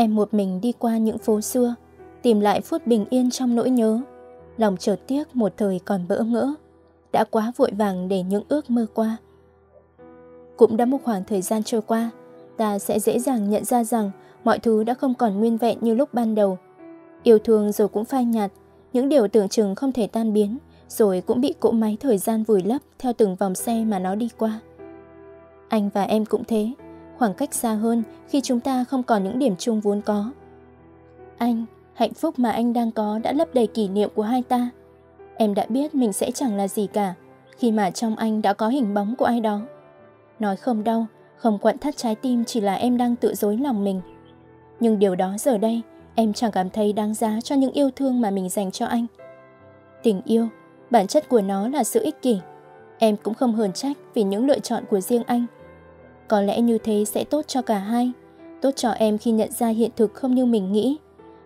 Em một mình đi qua những phố xưa, tìm lại phút bình yên trong nỗi nhớ. Lòng chợt tiếc một thời còn bỡ ngỡ, đã quá vội vàng để những ước mơ qua. Cũng đã một khoảng thời gian trôi qua, ta sẽ dễ dàng nhận ra rằng mọi thứ đã không còn nguyên vẹn như lúc ban đầu. Yêu thương rồi cũng phai nhạt, những điều tưởng chừng không thể tan biến, rồi cũng bị cỗ máy thời gian vùi lấp theo từng vòng xe mà nó đi qua. Anh và em cũng thế, khoảng cách xa hơn khi chúng ta không còn những điểm chung vốn có. Anh, hạnh phúc mà anh đang có đã lấp đầy kỷ niệm của hai ta. Em đã biết mình sẽ chẳng là gì cả khi mà trong anh đã có hình bóng của ai đó. Nói không đau, không quặn thắt trái tim chỉ là em đang tự dối lòng mình. Nhưng điều đó giờ đây, em chẳng cảm thấy đáng giá cho những yêu thương mà mình dành cho anh. Tình yêu, bản chất của nó là sự ích kỷ. Em cũng không hờn trách vì những lựa chọn của riêng anh. Có lẽ như thế sẽ tốt cho cả hai. Tốt cho em khi nhận ra hiện thực không như mình nghĩ.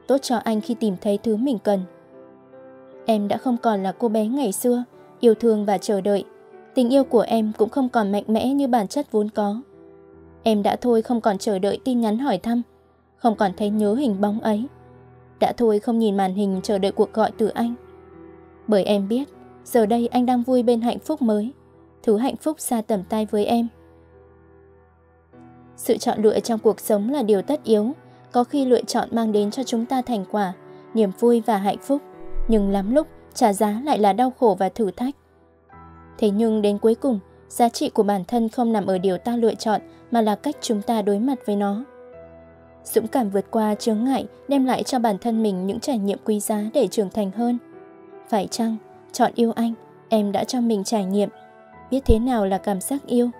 Tốt cho anh khi tìm thấy thứ mình cần. Em đã không còn là cô bé ngày xưa, yêu thương và chờ đợi. Tình yêu của em cũng không còn mạnh mẽ như bản chất vốn có. Em đã thôi không còn chờ đợi tin nhắn hỏi thăm, không còn thấy nhớ hình bóng ấy. Đã thôi không nhìn màn hình chờ đợi cuộc gọi từ anh. Bởi em biết, giờ đây anh đang vui bên hạnh phúc mới, thứ hạnh phúc xa tầm tay với em. Sự chọn lựa trong cuộc sống là điều tất yếu, có khi lựa chọn mang đến cho chúng ta thành quả, niềm vui và hạnh phúc, nhưng lắm lúc trả giá lại là đau khổ và thử thách. Thế nhưng đến cuối cùng, giá trị của bản thân không nằm ở điều ta lựa chọn mà là cách chúng ta đối mặt với nó. Dũng cảm vượt qua chướng ngại đem lại cho bản thân mình những trải nghiệm quý giá để trưởng thành hơn. Phải chăng, chọn yêu anh, em đã cho mình trải nghiệm. Biết thế nào là cảm giác yêu,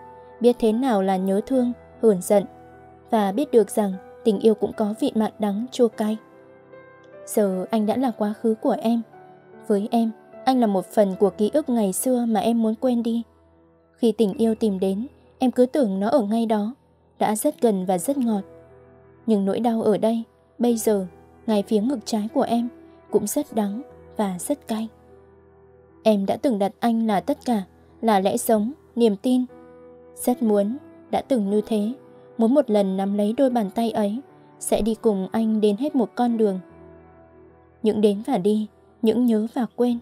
biết thế nào là nhớ thương, hờn giận. Và biết được rằng tình yêu cũng có vị mặn đắng chua cay. Giờ anh đã là quá khứ của em. Với em, anh là một phần của ký ức ngày xưa mà em muốn quên đi. Khi tình yêu tìm đến, em cứ tưởng nó ở ngay đó, đã rất gần và rất ngọt. Nhưng nỗi đau ở đây, bây giờ, ngay phía ngực trái của em, cũng rất đắng và rất cay. Em đã từng đặt anh là tất cả, là lẽ sống, niềm tin. Rất muốn, đã từng như thế, muốn một lần nắm lấy đôi bàn tay ấy, sẽ đi cùng anh đến hết một con đường. Những đến và đi, những nhớ và quên,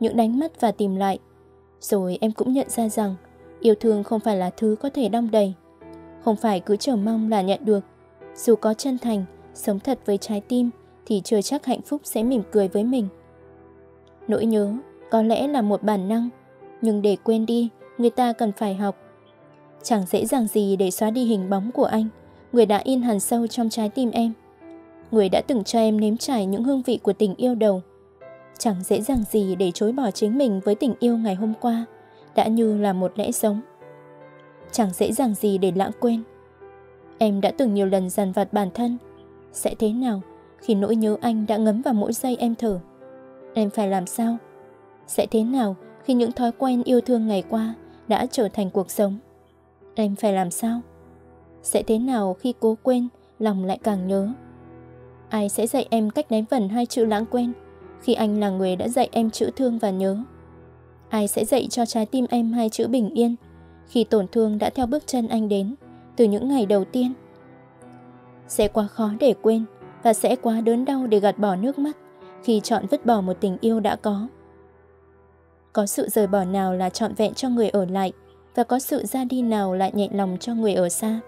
những đánh mất và tìm lại. Rồi em cũng nhận ra rằng yêu thương không phải là thứ có thể đong đầy. Không phải cứ chờ mong là nhận được. Dù có chân thành, sống thật với trái tim thì chưa chắc hạnh phúc sẽ mỉm cười với mình. Nỗi nhớ có lẽ là một bản năng, nhưng để quên đi, người ta cần phải học. Chẳng dễ dàng gì để xóa đi hình bóng của anh, người đã in hẳn sâu trong trái tim em. Người đã từng cho em nếm trải những hương vị của tình yêu đầu. Chẳng dễ dàng gì để chối bỏ chính mình với tình yêu ngày hôm qua, đã như là một lẽ sống. Chẳng dễ dàng gì để lãng quên. Em đã từng nhiều lần dằn vặt bản thân. Sẽ thế nào khi nỗi nhớ anh đã ngấm vào mỗi giây em thở? Em phải làm sao? Sẽ thế nào khi những thói quen yêu thương ngày qua đã trở thành cuộc sống? Em phải làm sao? Sẽ thế nào khi cố quên, lòng lại càng nhớ? Ai sẽ dạy em cách đánh vần hai chữ lãng quên khi anh là người đã dạy em chữ thương và nhớ? Ai sẽ dạy cho trái tim em hai chữ bình yên khi tổn thương đã theo bước chân anh đến từ những ngày đầu tiên? Sẽ quá khó để quên và sẽ quá đớn đau để gạt bỏ nước mắt khi chọn vứt bỏ một tình yêu đã có. Có sự rời bỏ nào là trọn vẹn cho người ở lại và có sự ra đi nào lại nhẹ lòng cho người ở xa.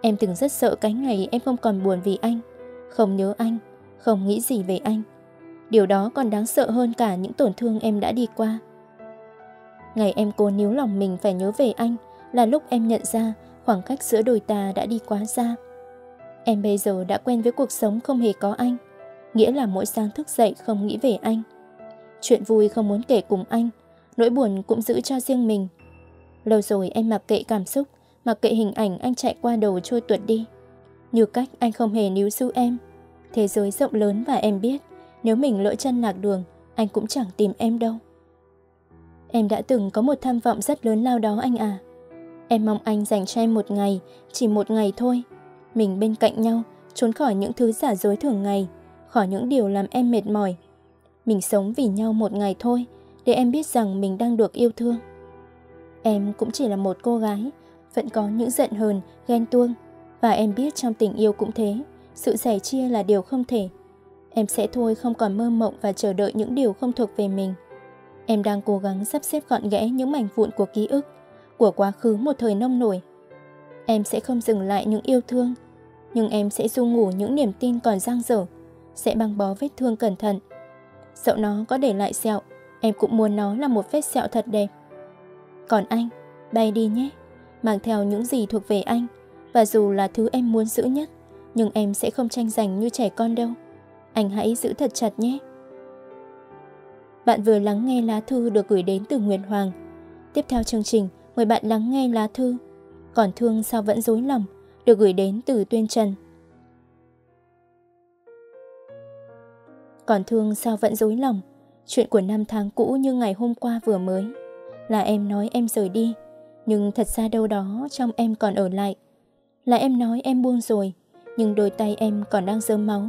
Em từng rất sợ cái ngày em không còn buồn vì anh, không nhớ anh, không nghĩ gì về anh. Điều đó còn đáng sợ hơn cả những tổn thương em đã đi qua. Ngày em cố níu lòng mình phải nhớ về anh là lúc em nhận ra khoảng cách giữa đôi ta đã đi quá xa. Em bây giờ đã quen với cuộc sống không hề có anh, nghĩa là mỗi sáng thức dậy không nghĩ về anh. Chuyện vui không muốn kể cùng anh, nỗi buồn cũng giữ cho riêng mình. Lâu rồi em mặc kệ cảm xúc, mặc kệ hình ảnh anh chạy qua đầu trôi tuột đi. Như cách anh không hề níu giữ em. Thế giới rộng lớn và em biết, nếu mình lỡ chân lạc đường, anh cũng chẳng tìm em đâu. Em đã từng có một tham vọng rất lớn lao đó anh à. Em mong anh dành cho em một ngày, chỉ một ngày thôi. Mình bên cạnh nhau, trốn khỏi những thứ giả dối thường ngày, khỏi những điều làm em mệt mỏi. Mình sống vì nhau một ngày thôi, để em biết rằng mình đang được yêu thương. Em cũng chỉ là một cô gái, vẫn có những giận hờn, ghen tuông. Và em biết trong tình yêu cũng thế, sự sẻ chia là điều không thể. Em sẽ thôi không còn mơ mộng và chờ đợi những điều không thuộc về mình. Em đang cố gắng sắp xếp gọn ghẽ những mảnh vụn của ký ức, của quá khứ một thời nông nổi. Em sẽ không dừng lại những yêu thương, nhưng em sẽ du ngủ những niềm tin còn dang dở, sẽ băng bó vết thương cẩn thận. Dẫu nó có để lại sẹo, em cũng muốn nó là một vết sẹo thật đẹp. Còn anh, bay đi nhé, mang theo những gì thuộc về anh, và dù là thứ em muốn giữ nhất, nhưng em sẽ không tranh giành như trẻ con đâu. Anh hãy giữ thật chặt nhé. Bạn vừa lắng nghe lá thư được gửi đến từ nguyễn Hoàng. Tiếp theo chương trình, mời bạn lắng nghe lá thư Còn thương sao vẫn dối lòng được gửi đến từ Tuyên Trần. Còn thương sao vẫn dối lòng Chuyện của năm tháng cũ như ngày hôm qua vừa mới là em nói em rời đi. Nhưng thật ra đâu đó trong em còn ở lại. Là em nói em buông rồi, Nhưng đôi tay em còn đang dớm máu.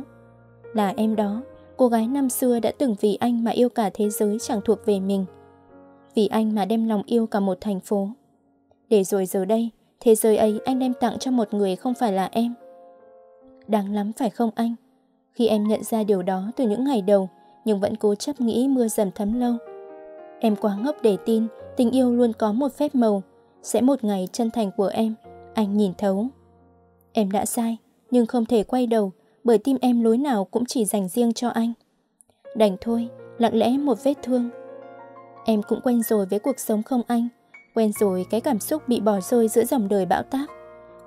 Là em đó, Cô gái năm xưa đã từng vì anh mà yêu cả thế giới chẳng thuộc về mình. Vì anh mà đem lòng yêu cả một thành phố. Để rồi giờ đây, Thế giới ấy anh đem tặng cho một người không phải là em. Đáng lắm phải không anh? Khi em nhận ra điều đó từ những ngày đầu, Nhưng vẫn cố chấp nghĩ mưa dầm thấm lâu Em quá ngốc để tin Tình yêu luôn có một phép màu Sẽ một ngày chân thành của em Anh nhìn thấu Em đã sai Nhưng không thể quay đầu Bởi tim em lối nào cũng chỉ dành riêng cho anh Đành thôi Lặng lẽ một vết thương Em cũng quen rồi với cuộc sống không anh Quen rồi cái cảm xúc bị bỏ rơi giữa dòng đời bão táp.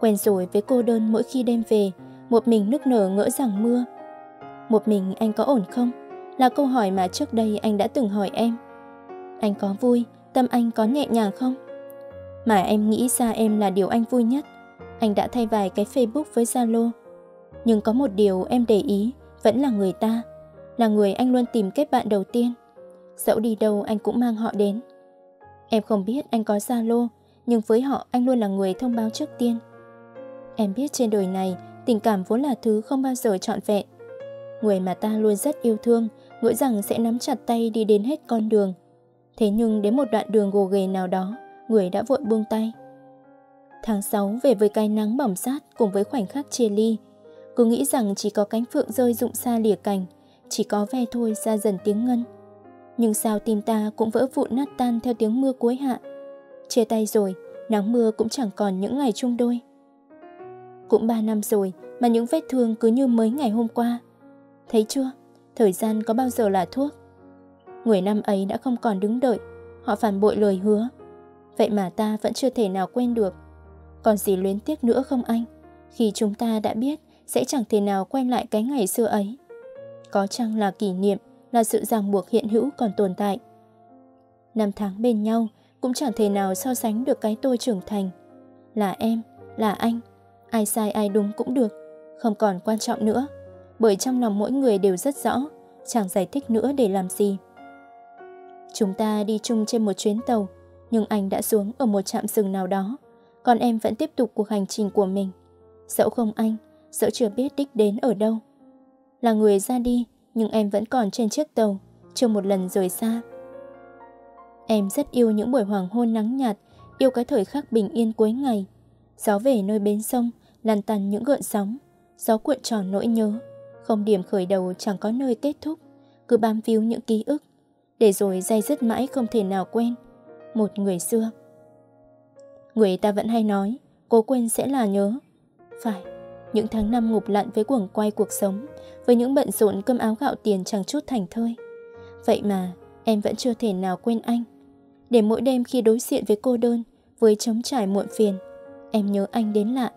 Quen rồi với cô đơn mỗi khi đêm về, một mình nức nở ngỡ rằng mưa. Một mình anh có ổn không? Là câu hỏi mà trước đây anh đã từng hỏi em. Anh có vui, tâm anh có nhẹ nhàng không? Mà em nghĩ ra em là điều anh vui nhất. Anh đã thay vài cái Facebook với Zalo. Nhưng có một điều em để ý vẫn là người ta, là người anh luôn tìm kết bạn đầu tiên. Dẫu đi đâu anh cũng mang họ đến. Em không biết anh có Zalo, nhưng với họ anh luôn là người thông báo trước tiên. Em biết trên đời này, tình cảm vốn là thứ không bao giờ trọn vẹn. Người mà ta luôn rất yêu thương, ngỡ rằng sẽ nắm chặt tay đi đến hết con đường. Thế nhưng đến một đoạn đường gồ ghề nào đó, người đã vội buông tay. Tháng 6 về với cái nắng bỏng sát cùng với khoảnh khắc chia ly. Cứ nghĩ rằng chỉ có cánh phượng rơi rụng xa lìa cành, chỉ có ve thôi ra dần tiếng ngân. Nhưng sao tim ta cũng vỡ vụn nát tan theo tiếng mưa cuối hạ. Chia tay rồi, nắng mưa cũng chẳng còn những ngày chung đôi. Cũng ba năm rồi mà những vết thương cứ như mới ngày hôm qua. Thấy chưa, thời gian có bao giờ là thuốc. Người năm ấy đã không còn đứng đợi, họ phản bội lời hứa. Vậy mà ta vẫn chưa thể nào quên được. Còn gì luyến tiếc nữa không anh? Khi chúng ta đã biết sẽ chẳng thể nào quay lại cái ngày xưa ấy. Có chăng là kỷ niệm là sự ràng buộc hiện hữu còn tồn tại. Năm tháng bên nhau cũng chẳng thể nào so sánh được cái tôi trưởng thành. Là em, là anh, ai sai ai đúng cũng được, không còn quan trọng nữa, bởi trong lòng mỗi người đều rất rõ, chẳng giải thích nữa để làm gì. Chúng ta đi chung trên một chuyến tàu, nhưng anh đã xuống ở một trạm rừng nào đó, còn em vẫn tiếp tục cuộc hành trình của mình. Dẫu không anh, dẫu chưa biết đích đến ở đâu. Là người ra đi, nhưng em vẫn còn trên chiếc tàu, chưa một lần rời xa. Em rất yêu những buổi hoàng hôn nắng nhạt, yêu cái thời khắc bình yên cuối ngày. Gió về nơi bến sông, lăn tăn những gợn sóng, gió cuộn tròn nỗi nhớ, không điểm khởi đầu chẳng có nơi kết thúc, cứ bám víu những ký ức, để rồi dây dứt mãi không thể nào quên. Một người xưa. Người ta vẫn hay nói, cố quên sẽ là nhớ. Phải, những tháng năm ngục lặn với cuồng quay cuộc sống, với những bận rộn cơm áo gạo tiền chẳng chút thành thơi. Vậy mà em vẫn chưa thể nào quên anh. Để mỗi đêm khi đối diện với cô đơn, với trống trải muộn phiền, em nhớ anh đến lạ.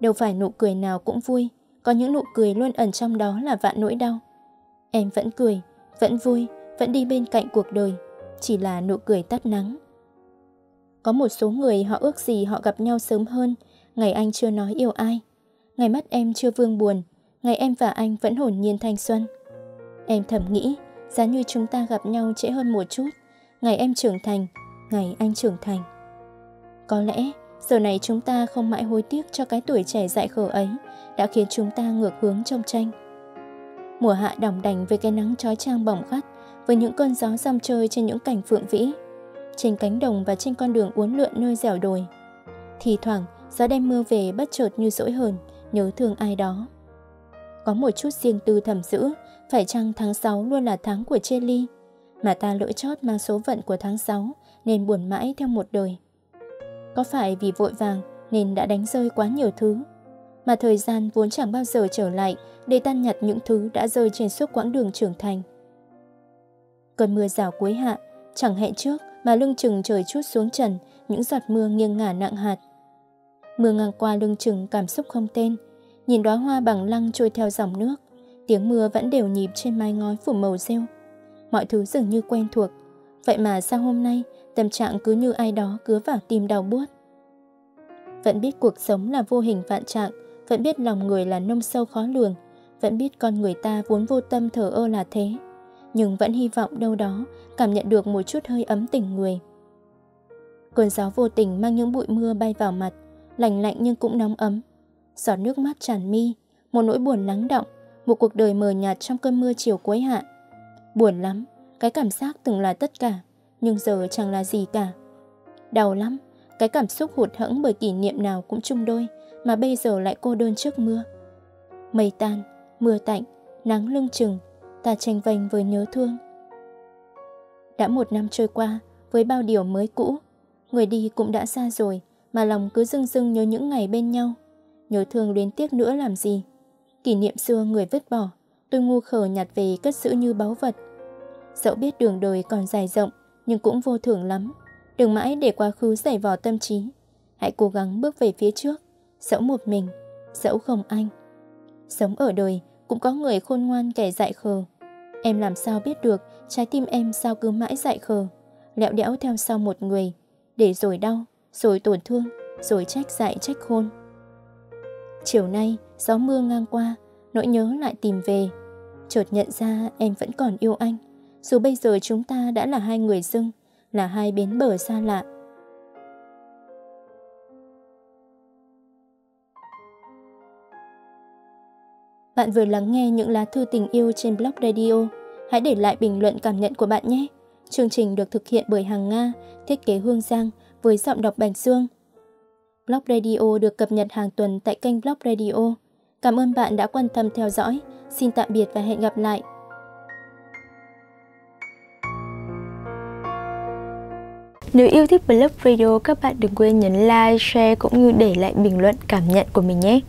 Đâu phải nụ cười nào cũng vui, có những nụ cười luôn ẩn trong đó là vạn nỗi đau. Em vẫn cười, vẫn vui, vẫn đi bên cạnh cuộc đời, chỉ là nụ cười tắt nắng. Có một số người họ ước gì họ gặp nhau sớm hơn, ngày anh chưa nói yêu ai. Ngày mắt em chưa vương buồn, ngày em và anh vẫn hồn nhiên thanh xuân. Em thầm nghĩ, giá như chúng ta gặp nhau trễ hơn một chút, ngày em trưởng thành, ngày anh trưởng thành. Có lẽ, giờ này chúng ta không mãi hối tiếc cho cái tuổi trẻ dại khờ ấy đã khiến chúng ta ngược hướng trong tranh. Mùa hạ đỏng đành với cái nắng trói trang bỏng gắt, với những cơn gió rong chơi trên những cảnh phượng vĩ, trên cánh đồng và trên con đường uốn lượn nơi dẻo đồi. Thì thoảng, gió đem mưa về bất chợt như dỗi hờn, nhớ thương ai đó. Có một chút riêng tư thầm giữ, phải chăng tháng 6 luôn là tháng của Chelly, mà ta lỡ chót mang số phận của tháng 6 nên buồn mãi theo một đời. Có phải vì vội vàng nên đã đánh rơi quá nhiều thứ, mà thời gian vốn chẳng bao giờ trở lại để tan nhặt những thứ đã rơi trên suốt quãng đường trưởng thành. Cơn mưa rào cuối hạ, chẳng hẹn trước mà lưng chừng trời chút xuống trần, những giọt mưa nghiêng ngả nặng hạt. Mưa ngang qua lưng chừng cảm xúc không tên, nhìn đóa hoa bằng lăng trôi theo dòng nước, tiếng mưa vẫn đều nhịp trên mái ngói phủ màu rêu. Mọi thứ dường như quen thuộc, vậy mà sao hôm nay tâm trạng cứ như ai đó cứa vào tim đau buốt. Vẫn biết cuộc sống là vô hình vạn trạng, vẫn biết lòng người là nông sâu khó lường, vẫn biết con người ta vốn vô tâm thờ ơ là thế, nhưng vẫn hy vọng đâu đó cảm nhận được một chút hơi ấm tình người. Cơn gió vô tình mang những bụi mưa bay vào mặt, lạnh lạnh nhưng cũng nóng ấm. Giọt nước mắt tràn mi, một nỗi buồn lắng động, một cuộc đời mờ nhạt trong cơn mưa chiều cuối hạ. Buồn lắm, cái cảm giác từng là tất cả, nhưng giờ chẳng là gì cả. Đau lắm, cái cảm xúc hụt hẫng bởi kỷ niệm nào cũng chung đôi, mà bây giờ lại cô đơn trước mưa. Mây tan, mưa tạnh, nắng lưng chừng, ta tranh vênh với nhớ thương. Đã một năm trôi qua, với bao điều mới cũ, người đi cũng đã xa rồi, mà lòng cứ dưng dưng nhớ những ngày bên nhau. Nhớ thương luyến tiếc nữa làm gì? Kỷ niệm xưa người vứt bỏ, tôi ngu khờ nhặt về cất giữ như báu vật. Dẫu biết đường đời còn dài rộng, nhưng cũng vô thưởng lắm. Đừng mãi để quá khứ giày vò tâm trí. Hãy cố gắng bước về phía trước, dẫu một mình, dẫu không anh. Sống ở đời cũng có người khôn ngoan kẻ dại khờ. Em làm sao biết được trái tim em sao cứ mãi dại khờ, lẹo đẽo theo sau một người, để rồi đau, rồi tổn thương, rồi trách dại trách khôn. Chiều nay, gió mưa ngang qua, nỗi nhớ lại tìm về. Chợt nhận ra em vẫn còn yêu anh, dù bây giờ chúng ta đã là hai người dưng, là hai bến bờ xa lạ. Bạn vừa lắng nghe những lá thư tình yêu trên blog radio. Hãy để lại bình luận cảm nhận của bạn nhé. Chương trình được thực hiện bởi Hằng Nga, thiết kế Hương Giang với giọng đọc Bạch Dương. Blog Radio được cập nhật hàng tuần tại kênh Blog Radio. Cảm ơn bạn đã quan tâm theo dõi. Xin tạm biệt và hẹn gặp lại. Nếu yêu thích Blog Radio, các bạn đừng quên nhấn like, share cũng như để lại bình luận cảm nhận của mình nhé.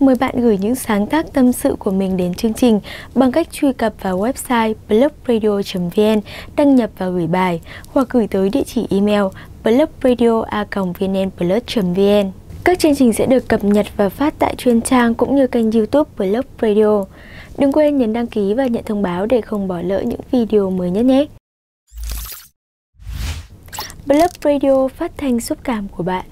Mời bạn gửi những sáng tác tâm sự của mình đến chương trình bằng cách truy cập vào website blogradio.vn, đăng nhập và gửi bài hoặc gửi tới địa chỉ email blogradio.vnplus.vn. Các chương trình sẽ được cập nhật và phát tại chuyên trang cũng như kênh youtube Blog Radio. Đừng quên nhấn đăng ký và nhận thông báo để không bỏ lỡ những video mới nhất nhé. Blog Radio phát thanh xúc cảm của bạn.